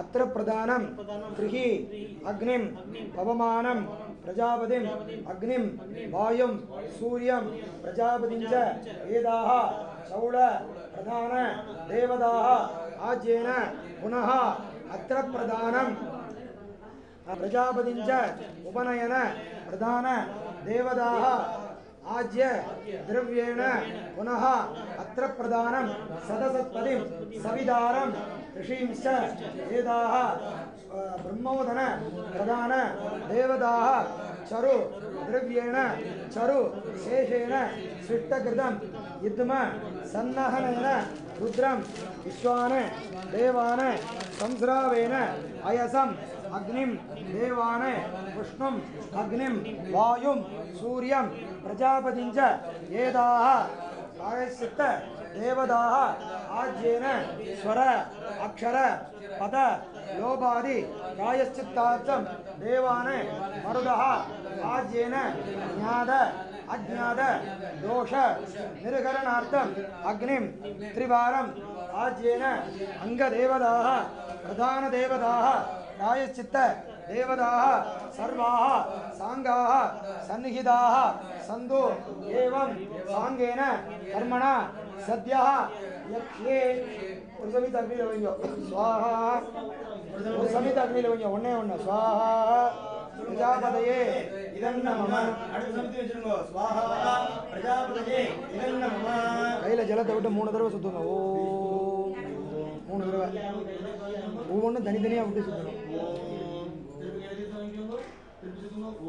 அத்திர பிரதானம் கிருஹி அக்னிம் பவமானம் பிரஜாபதிம் அக்னிம் வாயும் சூரியம் பிரஜாபதிஞ்ச வேதாக சௌள பிரதான தேவதாக ஆஜ்யேன புனः அத்திர பிரதானம். பிரஜாபதிஞ்ச உபநயன பிரதான தேவதாக ஆஜ்ய திரவியேண புனः அத்திர பிரதானம் சதசத்பதிம் சவிதாரம் ரிஷீம் ச வேதாக பிரம்மோதன பிரதான தேவதாக சரு திரவியேண சரு சேஷேன ஸ்விட்டகிருதம் யுத்ம சன்னஹனேன ருத்ரம் விஸ்வான தேவான சம்ஸ்ராவேன அயசம் அக்னிம் தேவான விஷ்ணும் அக்னிம் வாயும் சூரியம் பிரஜாபதிஞ்ச ஏதாக ஆயசித்த தேவதாக ஆஜ்யேன ஸ்வர அக்ஷர பத லோபாதி காயச்சித்தார்த்தம் தேவான மருதா ஆஜ்யேன ஞாத அஜாத தோஷ நிருகரணார்த்தம் அக்னிம் திரிவாரம் ஆஜ்யேன அங்கதேவதாக பிரதான தேவதாக प्रायश्चित्त देवताः सर्वाः साङ्गाः सन्निहिताः सन्तु एवं साङ्गेन कर्मणा सद्यः यक्ष्ये ஒரு சமித்த அக்னியில் வைங்க சுவாஹா ஒரு சமித்த அக்னியில் வைங்க ஒன்னே ஒன்று சுவாஹா பிரஜாபதையே இதன்ன மம அடுத்த சமத்தி வச்சிருங்க ஸ்வாஹா பிரஜாபதியே இதென்ன மம கையில் ஜலத்தை விட்டு மூணு தடவை சுற்றுங்க ஓ மூணு தடவை ஒவ்வொன்றும் தனித்தனியாக விட்டு சுற்றணும்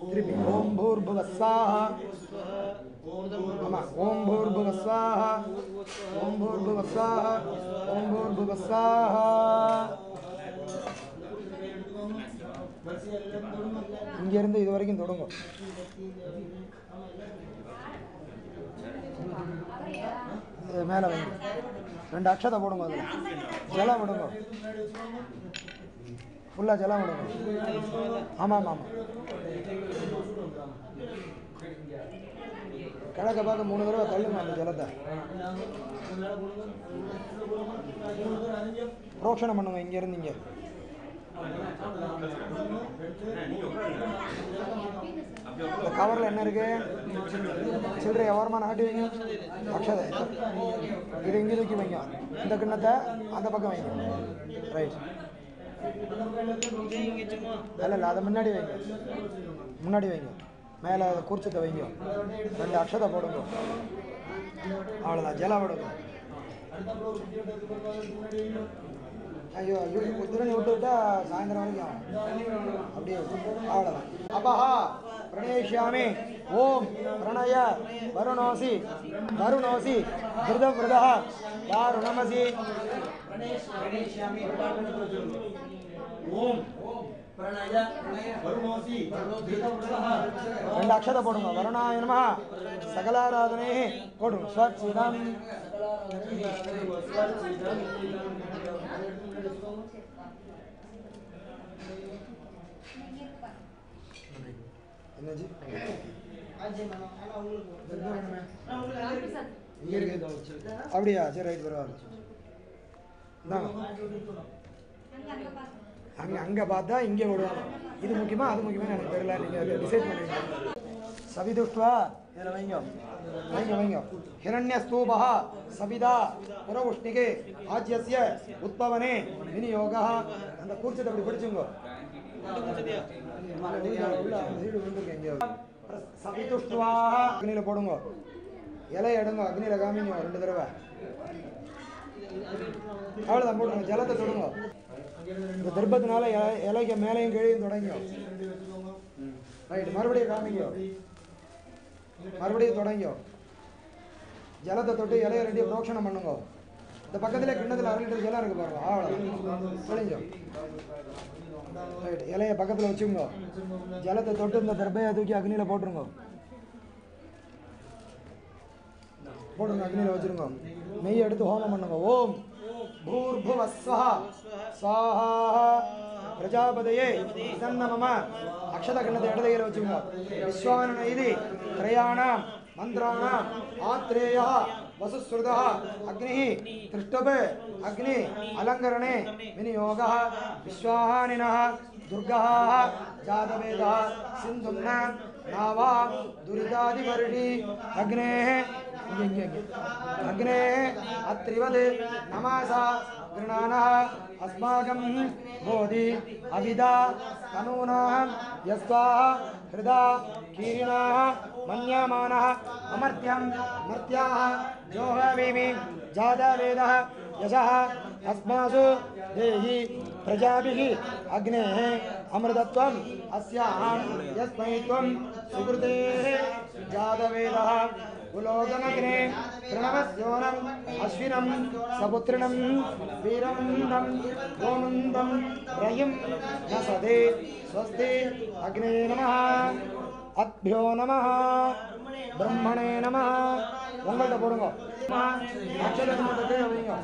திருப்பி ஓம் பூர்புவஸ்வாஹ ஆமாம் ஓம் பூர்புவஸ்வாஹ ஓம் பூர்புவஸ்வாஹ ஓம் பூர்புவஸ்வாஹ இங்கேருந்து இது வரைக்கும் தொடங்கும். இது மேலே வைங்க. ரெண்டு அக்ஷதை போடுங்க அதில். ஜலம் விடுங்க. ஃபுல்லாக ஜலம் விடுங்க. ஆமாம் ஆமாம் கிழக்க பார்க்க மூணு தடவை தள்ளுங்க அந்த ஜலத்தை. புரோக்ஷனம் பண்ணுங்க இங்கே இங்கே. இந்த கவரில் என்ன இருக்குது சில்லறை ஓரமாக நாட்டி வைங்க? அக்ஷதை இது இங்கே தூக்கி வைங்க. இந்த கிண்ணத்தை அந்த பக்கம் வைங்க. ரைட் இல்லை இல்லை அதை முன்னாடி வைங்க. முன்னாடி வைங்க. மேலே குறிச்சத்தை வைங்க. ரெண்டு அக்ஷதை போடுங்க. அவ்வளோதான் ஜெலா போடுங்க. ஐயோ ஐயோ திருநி விட்டு விட்டா சாயந்தரம் வரைக்கும் அப்படியே அவ்வளோதான் அப்பஹா விரத விரதா தாருணமசி. ஓம் பிரணய வருணோசி திருதவிரதः ரெண்டு அக்ஷதை போடுங்க. வருணாய நம சகலாராதனே போடுங்க. ஸ்வச்சிதம் இருக்கு அப்படியா? சரி ரைட் பரவாயில்ல அங்கே அங்கே பார்த்தா இங்கே விடுவாங்க இது முக்கியமா அது முக்கியமா எனக்கு தெரியல. நீங்கள் அதை டிசைட் பண்ணுவீங்க சவிதுஷ்டுவா இதில் வைங்க. வைங்க. வைங்க ஹிரண்யஸ்தூபா சவிதா புறவுஷ்ணிகே ஆஜ்யஸ்ய உத்பவனே விநியோகா. அந்த கூச்சத்தை அப்படி பிடிச்சுங்க. சவிதுஷ்டுவா அக்னியில் போடுங்க இலை எடுங்க அக்னியில் காமிங்க ரெண்டு தடவை அவ்வளோதான் போடுங்க ஜலத்தை தொடுங்க இந்த தர்ப்பத்தினால இலைக்கு மேலையும் கீழையும் தொடங்கி ரைட் மறுபடியும் காமிங்க மறுபடியும் தொடங்கியோ ஜலத்தை தொட்டு இலையை ரெடி புரோக்ஷனம் பண்ணுங்க இந்த பக்கத்தில் கிண்ணத்தில் அரை லிட்டர் ஜலம் இருக்கு பாருங்க. அவ்வளோ ரைட் இலைய பக்கத்தில் வச்சுங்க ஜலத்தை தொட்டு இந்த தர்பையை தூக்கி அக்னியில் போட்டுருங்க. போடுங்க அக்னியில் வச்சுருங்க. நெய் எடுத்து ஹோமம் பண்ணுங்க. ஓம் பூர்புவஸ்வஹ. சாஹா பிரஜாபதையே. இதன்ன மம அக்ஷத கண்ணத்தை இடதையில் வச்சுக்கோங்க. விஸ்வானன இது. திரையாணாம். மந்திராணாம். ஆத்ரேயா. வசுஸ்ருதா அக்னி திருஷ்டப அக்னி அலங்கரணே விநியோக விஸ்வானின துர்கா ஜாதவேதா சிந்தும்ன நாவா துரிதாதிபருஷி அக்னே இங்கே இங்கே இங்கே அக்னே அத்ரிவத் நமாசா गृणानः अस्माकं बोधि अविदा तनूनां यस्वाः हृदा कीरिणाः मन्यमानः अमर्त्यं मर्त्याः जोहवीमि जातवेदः यशः अस्मासु देहि प्रजाभिः अग्नेः अमृतत्वम् अस्याः यस्मै त्वं सुकृतेः जातवेदः कुलोदनग्ने प्रणवस्योनम् अश्विनं सपुत्रिणं वीरमन्दं गोमन्दं रयिं न सदे स्वस्ति अग्ने नमः अद्भ्यो नमः ब्रह्मणे नमः உங்கள்கிட்ட போடுங்க அக்ஷரத்தை கீழே வைங்க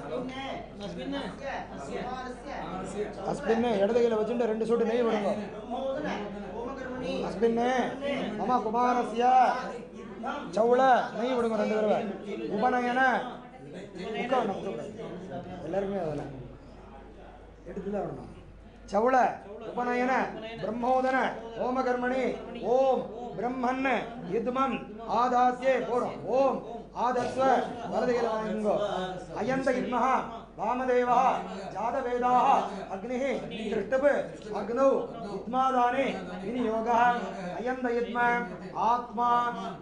அஸ்பின்னு இடது கையில் வச்சுட்டு ரெண்டு சொட்டு நெய் விடுங்க அஸ்பின்னு மம குமாரஸ்ய சவுள நெய் விடுங்க ரெண்டு தடவை. உபநயன எல்லாருமே அதில். எடுத்து தான் விடணும் சவுள உபநயன பிரம்மோதன ஓமகர்மணி ஓம் பிரம்மன் யுத்மம் ஆதாசியே போறோம். ஓம் ஆதஸ்வ வரதைகளை வாங்குங்கோ அயந்த இத்மஹ வாமதேவா ஜாதவேதா அக்னி திருஷ்டபு அக்னோ உத்மாதானே விநியோக அயந்தயுத்ம ஆத்மா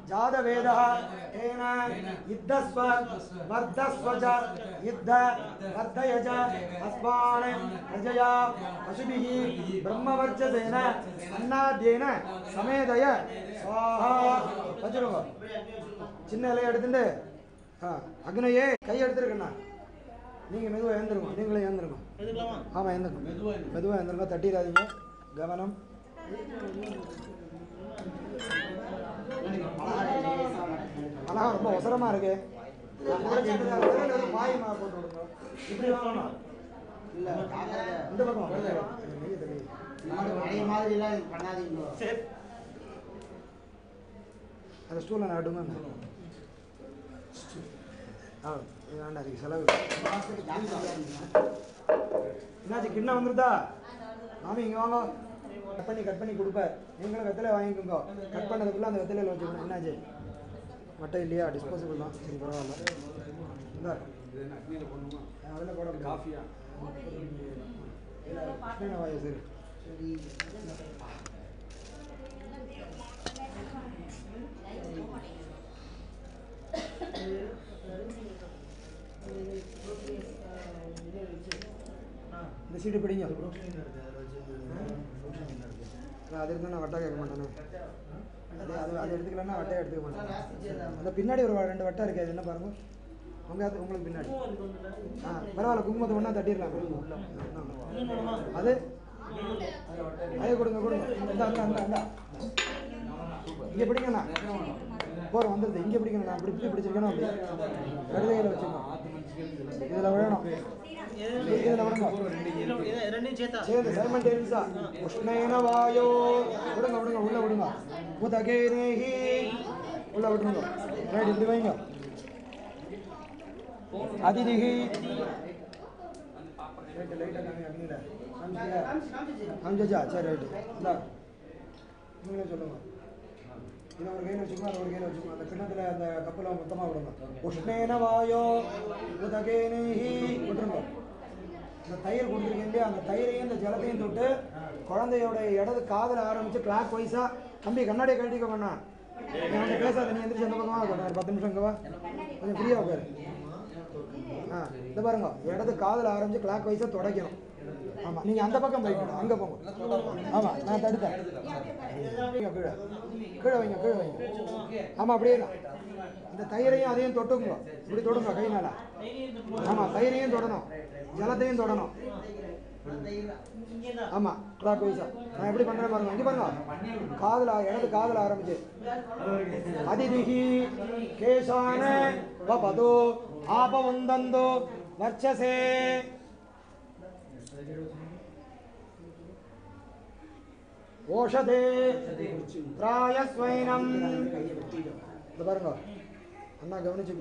ஜாதவேத தேன யுத்தஸ்வ வர்த்தஸ்வஜ யுத்த வர்த்தயஜ அஸ்மான் பிரஜயா பசுபிஹ பிரம்மவர்ச்சதேன அன்னாத்யேன சமேதய சுவாஹா வச்சிருங்க சின்ன இலையை எடுத்துட்டு அக்னையே கை எடுத்துருக்கண்ணா நீங்கள் மெதுவாக எழுந்துருங்க நீங்களே எழுந்துருங்க. ஆமாம் எழுந்துருங்க. மெதுவாக எழுந்துருங்க. தட்டிடாதீங்க. கவனம். அழகா ரொம்ப அவசரமாக இருக்கு. பாய் மா போட்டு விடுங்க இப்படி வாங்கணும் இல்ல. இந்த பக்கம் நெய்யை தட்டி. பழைய மாதிரி எல்லாம் இது பண்ணாதீங்க அந்த ஸ்டூலை நாட்டுங்க ஆ. இது வேண்டாம் அதுக்கு செலவு? என்னாச்சு கிண்ணம் வந்துருதா? மாமி இங்கே வாங்க. கட் பண்ணி கட் பண்ணி கொடுப்பார் நீங்களும் வெத்தலை வாங்கிக்கோங்க. கட் பண்ணதுக்குள்ள அந்த வெத்தலையில் வச்சுக்கணும். என்னாச்சு? மட்டை இல்லையா? டிஸ்போசபிள் தான். சரி பரவாயில்ல. இந்தா. அதில் போட காஃபியா? வாயா சரி இந்த சீட்டு பிடிங்க. அது இருந்தால் நான் வட்டா கேட்க மாட்டேனே. அது அது அது எடுத்துக்கலன்னா வட்டையை எடுத்துக்க மாட்டேன். அந்த பின்னாடி ஒரு ரெண்டு வட்டை இருக்குது அது என்ன பாருங்க? உங்க அது உங்களுக்கு பின்னாடி. ஆ பரவாயில்ல குங்குமத்தை ஒன்றா தட்டிடலாம். அது அதே கொடுங்க கொடுங்க. இந்த அந்த அந்த இங்கே பிடிங்கண்ணா போகிறோம் வந்துடுது இங்கே பிடிக்கணும் நான் இப்படி பிடிச்சிருக்கணும் அப்படி கடுதையில் வச்சுக்கணும். இதில் வேணும் இதில் விடுங்க சேர்ந்து சைமல்டேனியஸா உஷ்ணேன வாயோ. விடுங்க விடுங்க உள்ளே விடுங்க. உதகேனேஹி உள்ளே விடுங்க ரைட் இப்படி வைங்க. அதிதிகி ரைட்டு காமிச்சா சரி ரைட்டு இந்தா. நீங்களே சொல்லுங்க. இதை ஒரு கையில் வச்சுக்கோ அதை ஒரு கையில் வச்சுக்கோ. அந்த கிண்ணத்தில் அந்த கப்பில் மொத்தமாக விடுங்க உஷ்ணேன வாயோ உதகேனேஹி விட்டுருங்க. இந்த தயிர் கொடுத்துருக்கேன் இல்லையா? அந்த தயிரையும் இந்த ஜலத்தையும் தொட்டு குழந்தையோட இடது காதில் ஆரம்பித்து கிளாக் வைஸாக தம்பி கண்ணாடியை கழட்டிக்க நீ வந்து பேசாத நீ எந்திரிச்சு அந்த பக்கமாக உட்காரு. ஒரு பத்து நிமிஷம் இங்கே வா. கொஞ்சம் ஃப்ரீயாக உட்காரு. ஆ. இந்த பாருங்க. இடது காதில் ஆரம்பித்து கிளாக் வைஸாக துடைக்கணும். ஆமாம் நீங்கள் அந்த பக்கம் போயிட்டு அங்கே போங்க. ஆமாம் நான் தடுத்தேன் கீழே கீழே வைங்க கீழே வைங்க. ஆமாம் அப்படியே தான். இந்த தயிரையும் அதையும் தொட்டுங்க இப்படி தொடுங்க கைனால. ஆமாம் தயிரையும் தொடணும். ஜலத்தையும் தொடணும். ஆமாம் கிளாக் வைஸா நான் எப்படி பண்ணுறேன் பாருங்க இங்கே பாருங்க. காதில் இடது காதில் ஆரம்பிச்சு. அதிதிகி கேசான வபது ஆபவந்தந்தோ வர்ச்சசே. ஓஷதே திராயஸ்வைனம் பாருங்க. அண்ணா கவனிச்சு